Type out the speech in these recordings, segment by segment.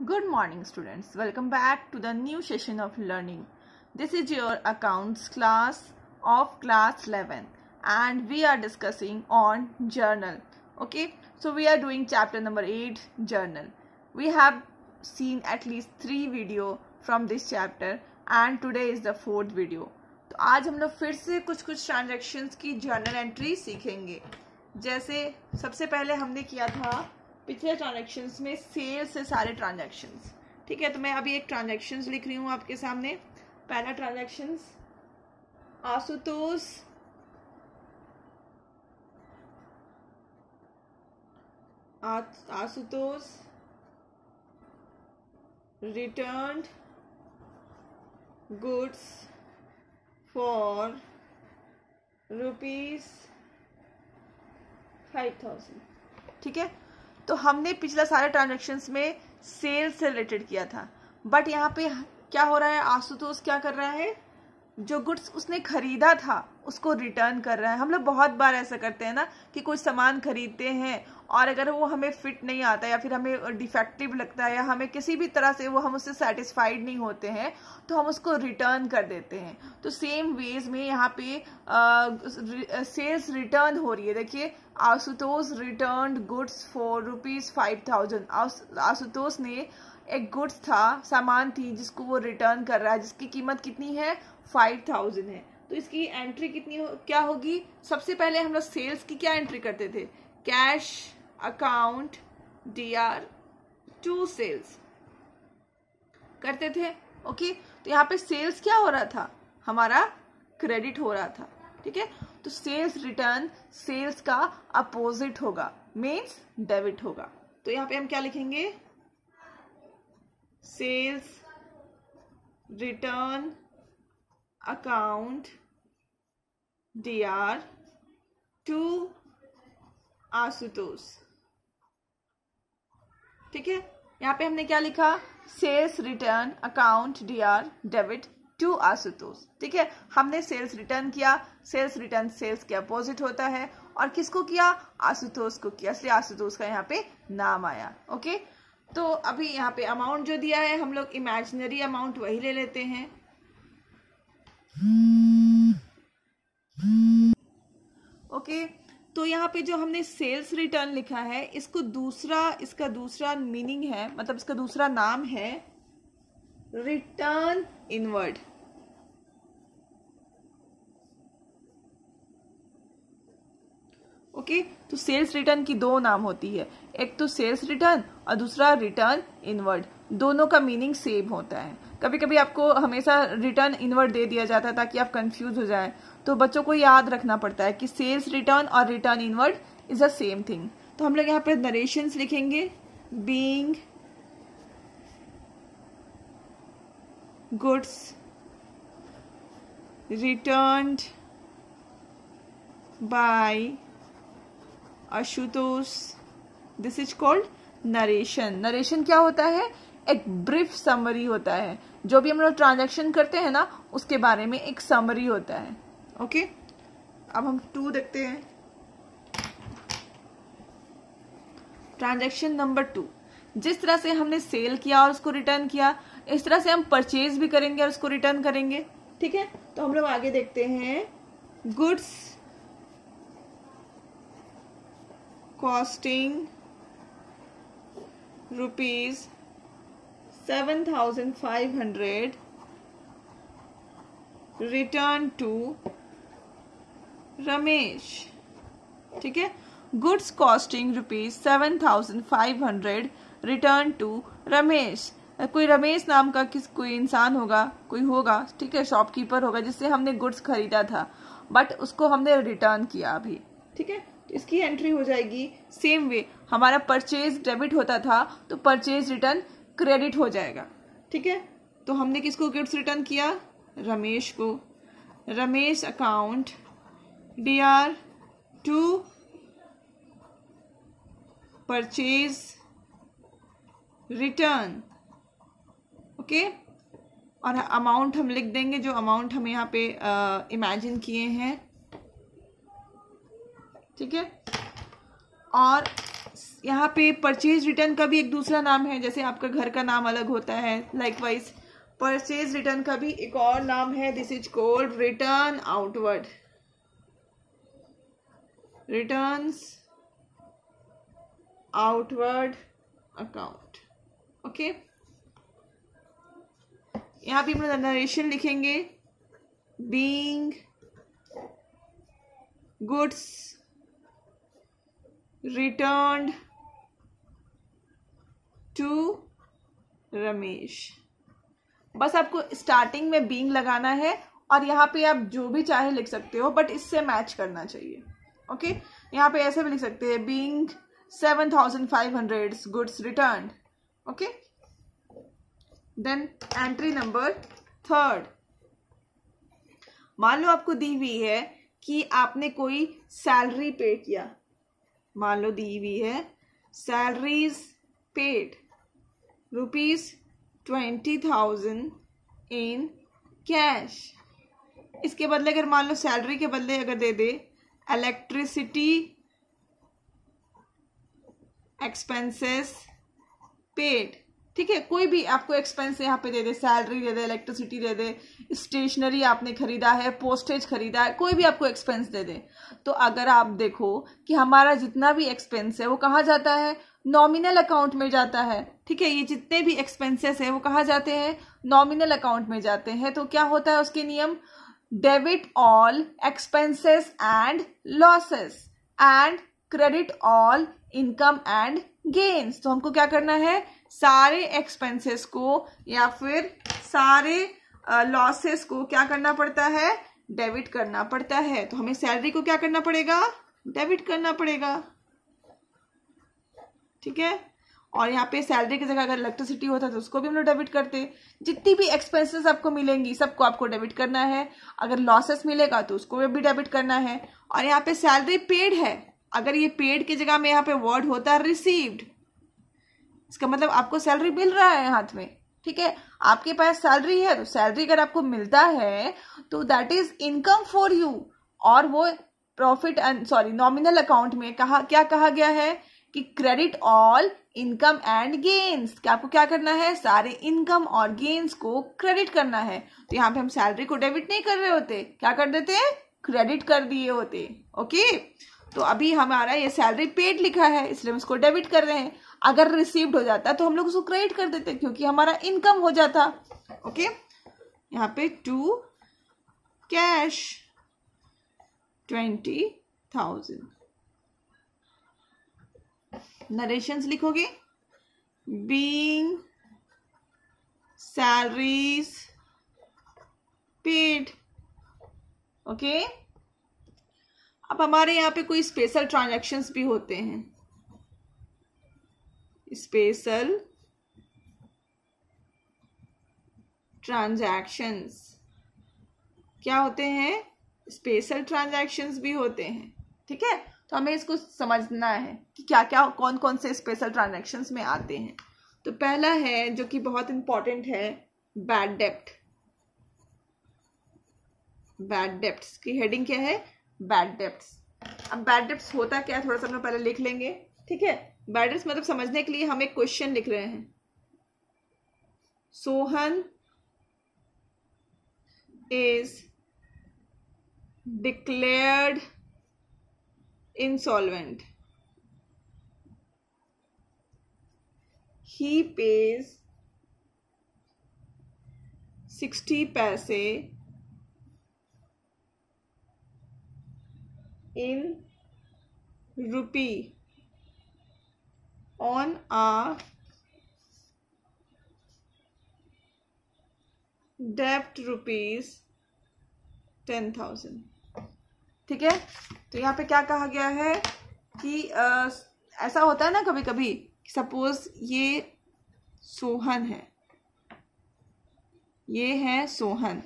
Good morning students welcome back to the new session of learning this is your accounts class of class eleven and we are discussing on journal okay so we are doing chapter number eight journal we have seen at least three video from this chapter and today is the fourth video तो आज हम लोग फिर से कुछ कुछ transactions की journal entry सीखेंगे। जैसे, सबसे पहले हमने किया था पिछले ट्रांजेक्शन्स में सेल्स से सारे ट्रांजेक्शन्स ठीक है तो मैं अभी एक ट्रांजेक्शन्स लिख रही हूँ आपके सामने। पहला transactions Ashutosh Ashutosh return goods for rupees five thousand ठीक है? तो हमने पिछला सारे ट्रांजेक्शन्स में सेल्स से रिलेटेड किया था। बट यहाँ पे क्या हो रहा है? आशुतोष क्या कर रहा है? जो गुड्स उसने खरीदा था, उसको रिटर्न कर रहा है। हम लोग बहुत बार ऐसा करते हैं ना कि कोई सामान खरीदते हैं और अगर वो हमें फिट नहीं आता या फिर हमें डिफेक्टिव लगता है या हमें किसी भी तरह से वो हम उससे सेटिस्फाइड नहीं होते हैं तो हम उसको रिटर्न कर देते हैं। तो सेम वेज में यहाँ पे सेल्स रिटर्न हो रही है। देखिए, Ashutosh return goods for rupees five thousand Ashutosh ने एक गुड्स था सामान थी जिसको वो रिटर्न कर रहा है जिसकी कीमत कितनी है? फाइव थाउज़ेंड है। तो इसकी एंट्री कितनी हो, क्या होगी? सबसे पहले हम लोग सेल्स की क्या एंट्री करते थे? Cash account D R to sales करते थे ओके तो यहाँ पे सेल्स क्या हो रहा था? हमारा क्रेडिट हो रहा था ठीक है? तो सेल्स रिटर्न सेल्स का अपोजिट होगा मीन्स डेबिट होगा। तो यहाँ पे हम क्या लिखेंगे? Return account D R to Ashutosh ठीक है? यहाँ पे हमने क्या लिखा? Sales, return account D R debit, to Ashutosh ठीक है? हमने सेल्स, रिटर्न किया। सेल्स, रिटर्न, सेल्स के अपोजिट होता है। और किसको किया? आशुतोष को किया। इसलिए आशुतोष का यहाँ पे नाम आया। ओके? तो अभी यहाँ पे अमाउंट जो दिया है, हम लोग इमेजिनरी अमाउंट वही ले लेते हैं। ओके तो यहाँ पे जो हमने सेल्स रिटर्न लिखा है, इसको दूसरा, इसका दूसरा मीनिंग है मतलब इसका दूसरा नाम है रिटर्न इनवर्ड ओके? तो सेल्स रिटर्न की दो नाम होती है। एक तो सेल्स रिटर्न और दूसरा रिटर्न इनवर्ड दोनों का मीनिंग सेम होता है। कभी कभी आपको हमेशा रिटर्न इनवर्ड दे दिया जाता है ताकि आप कंफ्यूज हो जाए। तो बच्चों को याद रखना पड़ता है कि सेल्स रिटर्न और return inward is a same thing तो हम लोग यहाँ पे नरेशन लिखेंगे। Being goods return by Ashutosh this is called narration narration क्या होता है? एक ब्रीफ समरी होता है। जो भी हम लोग ट्रांजेक्शन करते हैं ना, उसके बारे में एक समरी होता है। Okay okay? अब हम टू देखते हैं। ट्रांजेक्शन नंबर टू जिस तरह से हमने सेल किया और उसको रिटर्न किया, इस तरह से हम परचेज भी करेंगे और उसको रिटर्न करेंगे। ठीक है? तो हम लोग आगे देखते हैं। Goods thousand five hundred return to Ramesh ठीक है? Goods costing rupees seven thousand five hundred return to Ramesh कोई रमेश नाम का किस, कोई इंसान होगा, कोई होगा, ठीक है? शॉपकीपर होगा जिससे हमने गुड्स खरीदा था बट उसको हमने रिटर्न किया अभी, ठीक है? इसकी एंट्री हो जाएगी सेम वे हमारा परचेज डेबिट होता था तो परचेज रिटर्न क्रेडिट हो जाएगा। ठीक है? तो हमने किसको गुड्स रिटर्न किया? रमेश को। Ramesh account D R to purchase return okay और अमाउंट हम लिख देंगे, जो अमाउंट हम यहाँ पे इमेजिन किए हैं। ठीक है? और यहाँ पे परचेज रिटर्न का भी एक दूसरा नाम है, जैसे आपका घर का नाम अलग होता है लाइकवाइज परचेज रिटर्न का भी एक और नाम है this is called return outward returns outward account okay यहाँ पे हम लोग नरेशन लिखेंगे being goods return to Ramesh बस आपको स्टार्टिंग में बींग लगाना है और यहाँ पे आप जो भी चाहे लिख सकते हो बट इससे मैच करना चाहिए। ओके यहाँ पे ऐसे भी लिख सकते हैं being seven thousand five hundred goods return okay then entry number third मान लो आपको दी हुई है कि आपने कोई सैलरी पे किया। मान लो दी हुई है salaries paid rupees twenty thousand in cash इसके बदले अगर मान लो सैलरी के बदले अगर दे दे इलेक्ट्रिसिटी एक्सपेंसेस पेड ठीक है, कोई भी आपको एक्सपेंस यहाँ पे दे दे सैलरी दे दे इलेक्ट्रिसिटी दे दे स्टेशनरी आपने खरीदा है पोस्टेज खरीदा है, कोई भी आपको एक्सपेंस दे दे। तो अगर आप देखो कि हमारा जितना भी एक्सपेंस है, वो कहाँ जाता है? नॉमिनल अकाउंट में जाता है। ठीक है, ये जितने भी एक्सपेंसेस है, वो कहाँ जाते हैं? नॉमिनल अकाउंट में जाते हैं। तो क्या होता है उसके नियम? Debit all expenses and losses and credit all income and gains तो हमको क्या करना है? सारे एक्सपेंसेस को या फिर सारे लॉसेस को क्या करना पड़ता है? डेबिट करना पड़ता है। तो हमें सैलरी को क्या करना पड़ेगा? डेबिट करना पड़ेगा। ठीक है? और यहाँ पे सैलरी की जगह अगर इलेक्ट्रिसिटी होता तो उसको भी हम लोग डेबिट करते जितनी भी एक्सपेंसेस आपको मिलेंगी, सबको आपको डेबिट करना है। अगर लॉसेस मिलेगा तो उसको भी डेबिट करना है। और यहाँ पे सैलरी पेड है। अगर ये पेड की जगह में यहाँ पे वर्ड होता है रिसीव्ड इसका मतलब आपको सैलरी मिल रहा है हाथ में, ठीक है? आपके पास सैलरी है तो सैलरी अगर आपको मिलता है तो that is income for you और वो प्रॉफिट सॉरी नॉमिनल अकाउंट में कहा, क्या कहा गया है? कि credit all income and gains आपको क्या करना है? सारे इनकम और गेन्स को क्रेडिट करना है। तो यहाँ पे हम सैलरी को डेबिट नहीं कर रहे होते। क्या कर देते हैं? क्रेडिट कर दिए होते। ओके तो अभी हमारा ये सैलरी पेड लिखा है, इसलिए हम इसको डेबिट कर रहे हैं। अगर रिसीव्ड हो जाता तो हम लोग उसको क्रेडिट कर देते क्योंकि हमारा इनकम हो जाता। ओके यहाँ पे to cash twenty thousand narrations लिखोगे? बीइंग सैलरीज पेड ओके अब हमारे यहाँ पे कोई स्पेशल ट्रांजेक्शन्स भी होते हैं। स्पेशल ट्रांजैक्शंस क्या होते हैं? स्पेशल ट्रांजैक्शंस भी होते हैं। ठीक है? तो हमें इसको समझना है कि क्या क्या कौन कौन से स्पेशल ट्रांजैक्शंस में आते हैं। तो पहला है, जो कि बहुत इंपॉर्टेंट है बैड डेप्ट बैड डेप्ट की हेडिंग क्या है? बैड डेप्ट अब बैड डेप्ट होता क्या है? थोड़ा सा हम पहले लिख लेंगे। ठीक है? बैडर्स मतलब समझने के लिए हम एक क्वेश्चन लिख रहे हैं। Sohan is declared insolvent he pays sixty paise in rupee on a डेप्ट रुपीज़ टेन थाउज़ेंड ठीक है? तो यहाँ पे क्या कहा गया है कि आ, ऐसा होता है ना कभी कभी सपोज़ ये सोहन है। ये है सोहन।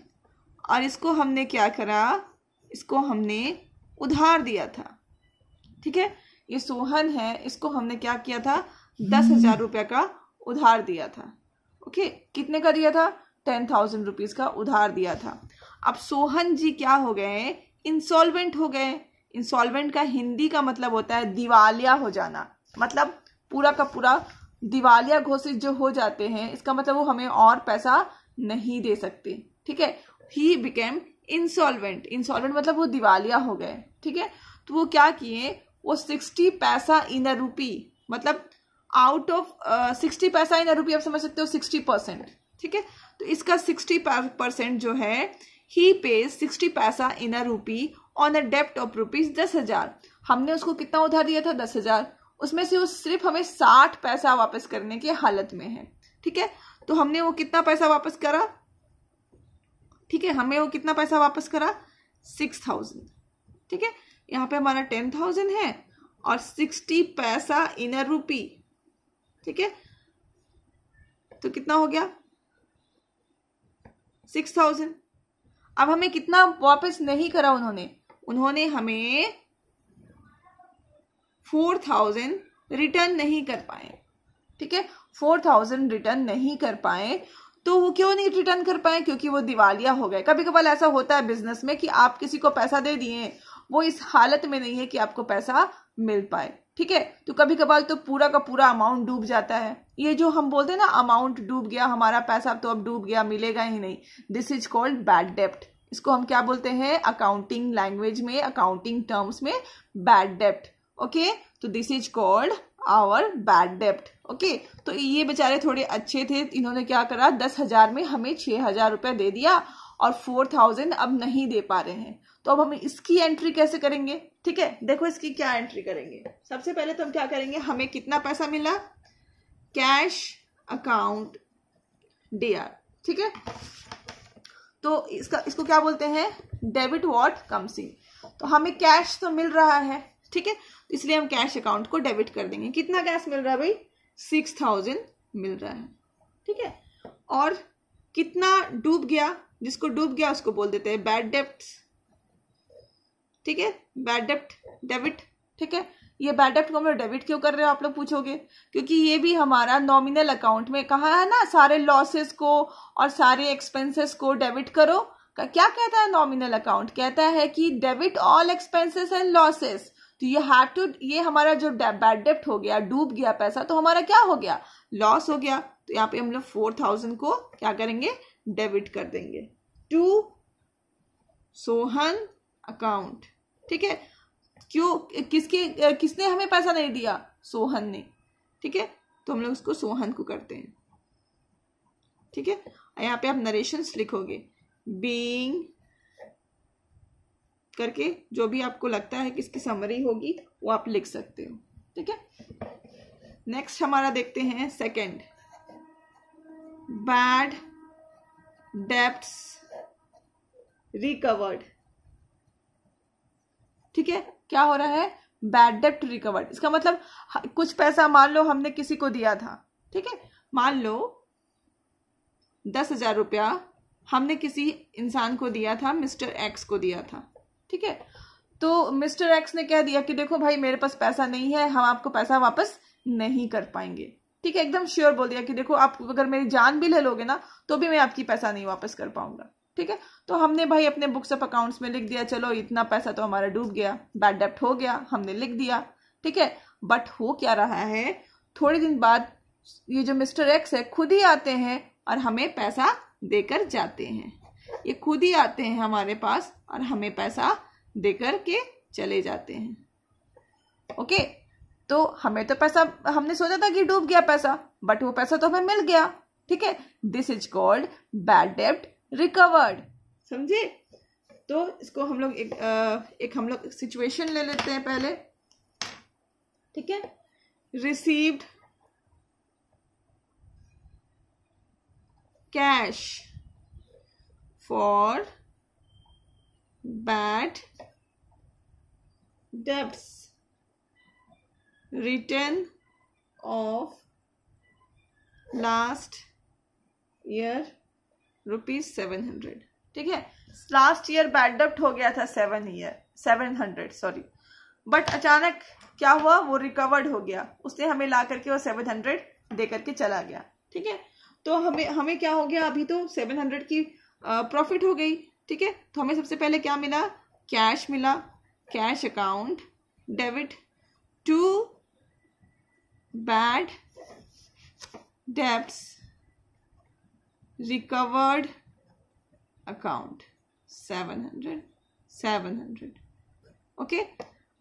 और इसको हमने क्या करा? इसको हमने उधार दिया था। ठीक है? ये सोहन है, इसको हमने क्या किया था? दस हज़ार रुपये का उधार दिया था। ओके? कितने का दिया था? टेन थाउज़ेंड रुपीज़ का उधार दिया था। अब सोहन जी क्या हो गए? इंसॉल्वेंट हो गए। इंसॉल्वेंट का हिंदी का मतलब होता है दिवालिया हो जाना। मतलब पूरा का पूरा दिवालिया घोषित जो हो जाते हैं, इसका मतलब वो हमें और पैसा नहीं दे सकते। ठीक है? ही बिकेम इंसॉल्वेंट इंसॉल्वेंट मतलब वो दिवालिया हो गए। ठीक है? तो वो क्या किए? वो सिक्सटी पैसा इन अ रूपी मतलब आउट ऑफ़ सिक्सटी पैसा इन अ रूपी, आप समझ सकते हो सिक्सटी परसेंट, ठीक है? तो इसका सिक्सटी परसेंट जो है ही पेज सिक्सटी पैसा in a rupee on a dept of rupees दस हज़ार। हमने उसको कितना उधार दिया था? दस हज़ार। उसमें से वो सिर्फ़ हमें साठ पैसा वापस करने की हालत में है, ठीक है? तो हमने वो कितना पैसा वापस करा? ठीक है हमें वो कितना पैसा वापस करा? सिक्स थाउज़ेंड, ठीक है? यहाँ पे हमारा टेन थाउज़ेंड है और सिक्सटी पैसा इन रूपी। ठीक है? तो कितना हो गया? Six thousand. अब हमें कितना वापस नहीं करा उन्होंने? उन्होंने हमें फोर थाउज़ेंड रिटर्न नहीं कर पाए। ठीक है? फोर थाउज़ेंड रिटर्न नहीं कर पाए तो वो क्यों नहीं रिटर्न कर पाए? क्योंकि वो दिवालिया हो गए। कभी कभार ऐसा होता है बिज़नेस में कि आप किसी को पैसा दे दिए वो इस हालत में नहीं है कि आपको पैसा मिल पाए, ठीक है? तो कभी कभार तो पूरा का पूरा अमाउंट डूब जाता है। ये जो हम बोलते हैं ना अमाउंट डूब गया, हमारा पैसा तो अब डूब गया, मिलेगा ही नहीं। दिस इज़ कॉल्ड बैड डेप्ट इसको हम क्या बोलते हैं? अकाउंटिंग लैंग्वेज में अकाउंटिंग टर्म्स में बैड डेप्ट ओके तो this is called our bad dept okay तो ये बेचारे थोड़े अच्छे थे, इन्होंने क्या करा? दस हज़ार में हमें छह हज़ार रुपया दे दिया और फोर थाउज़ेंड अब नहीं दे पा रहे हैं। तो अब हम इसकी एंट्री कैसे करेंगे? ठीक है, देखो इसकी क्या एंट्री करेंगे। सबसे पहले तो हम क्या करेंगे? हमें कितना पैसा मिला? कैश अकाउंट डी ठीक है? तो इसका, इसको क्या बोलते हैं? डेबिट वॉट कम्स इन तो हमें कैश तो मिल रहा है, ठीक है? इसलिए हम कैश अकाउंट को डेबिट कर देंगे। कितना कैश मिल रहा है भाई? सिक्स थाउज़ेंड मिल रहा है, ठीक है? और कितना डूब गया, जिसको डूब गया उसको बोल देते हैं बैड डेप्ट ठीक है? बैड डेप्ट डेबिट ठीक है? ये बैड डेप्ट को हम डेबिट क्यों कर रहे हो, आप लोग पूछोगे? क्योंकि ये भी हमारा नॉमिनल अकाउंट में कहा है ना, सारे लॉसेस को और सारे एक्सपेंसेस को डेबिट करो। क्या कहता है नॉमिनल अकाउंट कहता है कि debit all expenses and losses तो ये हैव टू ये हमारा जो बैड डेप्ट हो गया, डूब गया पैसा तो हमारा क्या हो गया? लॉस हो गया। तो यहाँ पे हम लोग फोर थाउज़ेंड को क्या करेंगे? डेबिट कर देंगे। टू सोहन अकाउंट ठीक है? क्यों, किसके, किसने हमें पैसा नहीं दिया? सोहन ने। ठीक है? तो हम लोग उसको सोहन को करते हैं। ठीक है? यहाँ पे आप नरेशन लिखोगे। बींग करके जो भी आपको लगता है कि इसकी समरी होगी, वो आप लिख सकते हो। ठीक है? नेक्स्ट हमारा देखते हैं सेकंड बैड डेप्स रिकवर्ड ठीक है? क्या हो रहा है? बैड डेप्ट रिकवर्ड इसका मतलब कुछ पैसा मान लो, हमने किसी को दिया था। ठीक है? मान लो, दस हज़ार रुपया हमने किसी इंसान को दिया था, मिस्टर एक्स को दिया था। ठीक है? तो मिस्टर एक्स ने कह दिया कि देखो भाई, मेरे पास पैसा नहीं है, हम आपको पैसा वापस नहीं कर पाएँगे। ठीक है? एकदम श्योर बोल दिया कि देखो, आप अगर मेरी जान भी ले लोगे ना तो भी मैं आपकी पैसा नहीं वापस कर पाऊँगा। ठीक है? तो हमने भाई अपने बुक्स ऑफ़ अकाउंट्स में लिख दिया, चलो इतना पैसा तो हमारा डूब गया बैड डेप्ट हो गया, हमने लिख दिया, ठीक है? बट हो क्या रहा है? थोड़े दिन बाद ये जो मिस्टर एक्स है, खुद ही आते हैं और हमें पैसा देकर जाते हैं। ये खुद ही आते हैं हमारे पास और हमें पैसा देकर के चले जाते हैं। ओके? तो हमें तो पैसा, हमने सोचा था कि डूब गया पैसा बट वो पैसा तो हमें मिल गया, ठीक है? दिस इज़ कॉल्ड बैड डेप्ट रिकवर्ड। समझे? तो इसको हम लोग एक, एक हम लोग सिचुएशन ले लेते हैं पहले। ठीक है? Received cash for bad debts. Return of last year rupees seven hundred ठीक है? लास्ट ईयर बैड डेप्ट हो गया था seven year seven hundred sorry but अचानक क्या हुआ? वो रिकवर्ड हो गया। उसने हमें ला करके वो सेवन हंड्रेड दे करके चला गया। ठीक है? तो हमें हमें क्या हो गया? अभी तो सेवन हंड्रेड की प्रॉफिट हो गई। ठीक है? तो हमें सबसे पहले क्या मिला? कैश मिला। Cash account debit to bad debts recovered account. 700 700 okay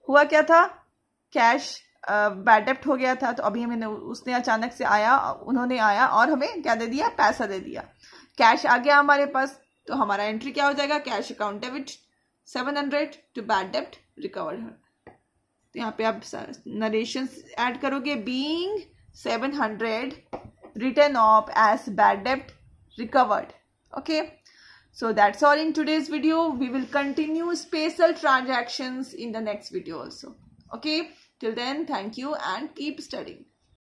हुआ क्या था? कैश बैड डेप्ट हो गया था तो अभी हमें उसने अचानक से आया, उन्होंने आया और हमें क्या दे दिया? पैसा दे दिया। कैश आ गया हमारे पास तो हमारा एंट्री क्या हो जाएगा? Cash account debit seven hundred to bad dept recovered तो यहाँ पे आप नरेशन ऐड करोगे being seven hundred written off as bad dept recovered. Okay? So that's all in today's video. We will continue spatial transactions in the next video also. Okay? Till then thank you and keep studying